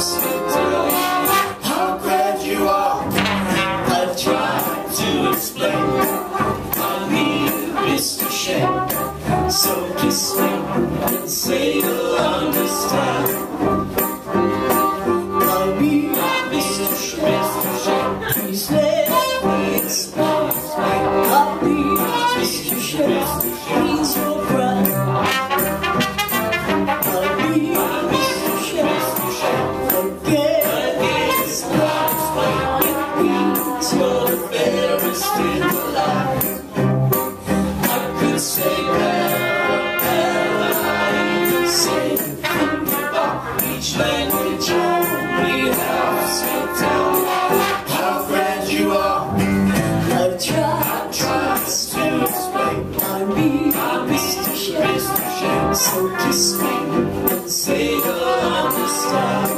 How glad you are. I've tried to explain. I need Mr. Shea. So kiss me and say you'll understand. I need Mr. Mr. Please you're the fairest in life. I could say Caroline, say about each language have spent down. How grand you are. I've tried, tried to explain. I'm me, I'm Mr. Schmidt. So kiss me and say you'll understand.